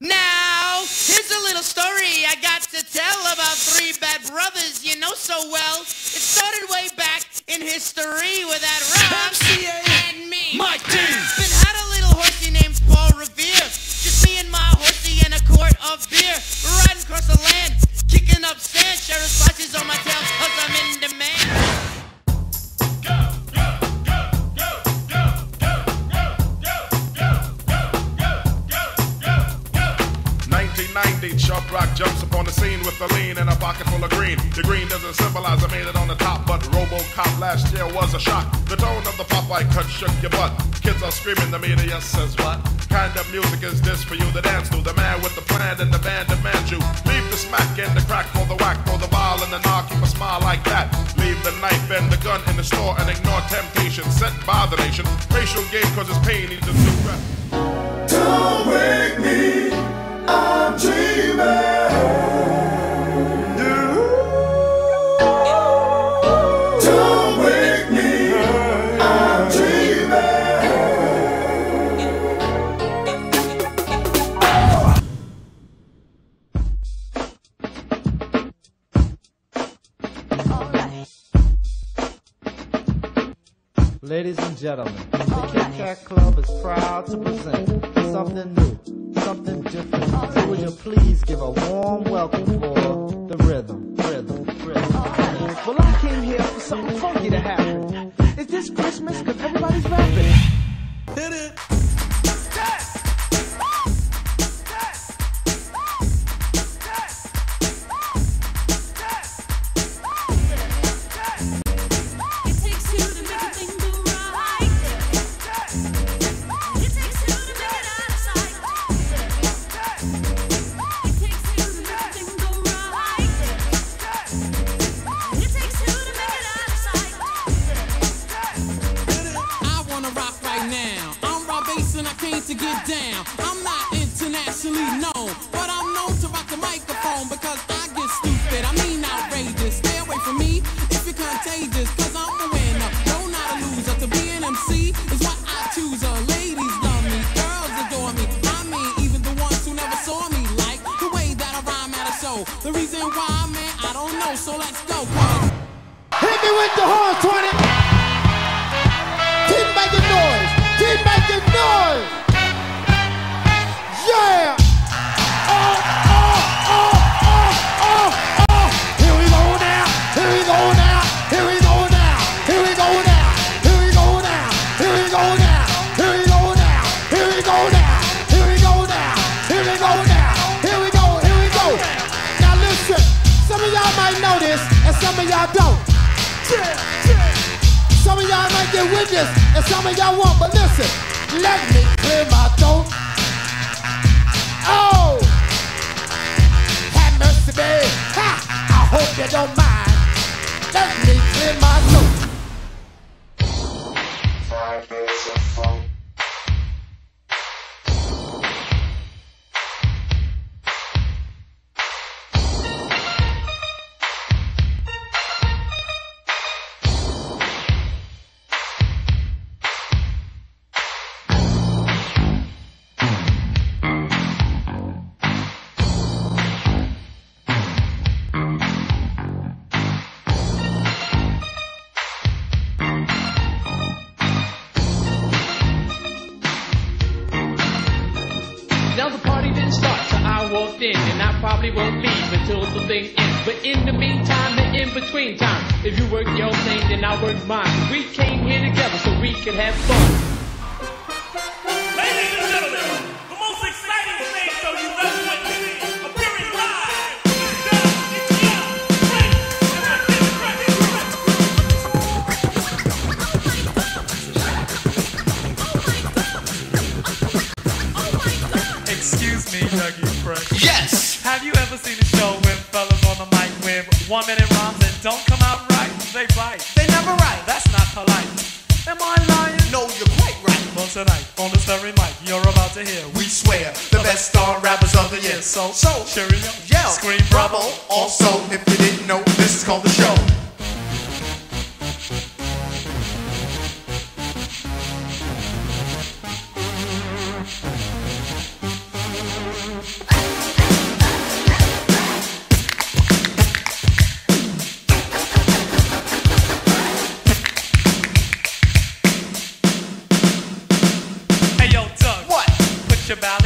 Now, here's a little story I got to tell about three bad brothers you know so well. It started way back in history with that 1990, Chuck Rock jumps upon the scene with a lean and a pocket full of green. The green doesn't symbolize I made it on the top, but RoboCop last year was a shock. The tone of the Popeye cut shook your butt. Kids are screaming, the media says what? Kind of music is this for you to dance to? The man with the plan and the band demands you. Leave the smack and the crack for the whack, for the ball and the knock, keep a smile like that. Leave the knife and the gun in the store and ignore temptation sent by the nation. Racial game cause it's pain, needs a new. Don't wake Ladies and gentlemen, oh, the Kit Kat Club is proud to present something new, something different. Oh, so would you please give a warm welcome for the rhythm, rhythm, rhythm. Oh, well, I came here for something funky to happen. Is this Christmas? Cause everybody's rapping. Hit it. It to get down. I'm not internationally known, but I'm known to rock the microphone because I get stupid. I mean outrageous. Stay away from me if you're contagious, cause I'm a winner. No, not a loser. To be an MC is what I choose. Uh, ladies love me, girls adore me. I mean, even the ones who never saw me like the way that I rhyme at a show. The reason why, man, I don't know. So let's go, Hit me with the horn, 20. Of this, and some of y'all won't. But listen, let me clear my throat. Oh, have mercy, babe. Ha! I hope you don't mind. Let me The party didn't start, so I walked in, and I probably won't leave until the thing ends. But in the meantime, and in between time, if you work your thing, then I work mine. We came here together so we could have fun. Excuse me, Dougie Fresh. Yes! Have you ever seen a show with fellas on the mic with one minute rhymes that don't come out right? They bite. They never right. That's not polite. Am I lying? No, you're quite right. Well, tonight, on this very mic, you're about to hear. We swear, the best star rappers of the year. So, So, cheerio. yell, Scream bravo. Also, if you Yo, Rick,